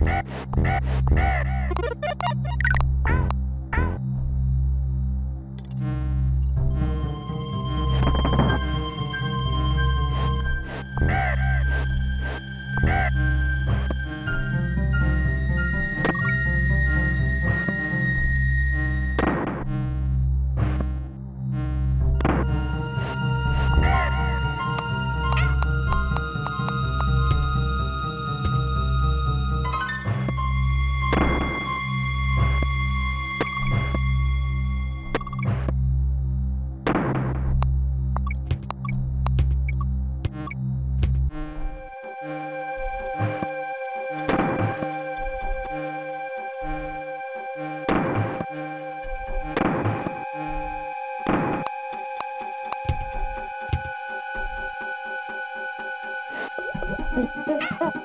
Ha ha ha ha!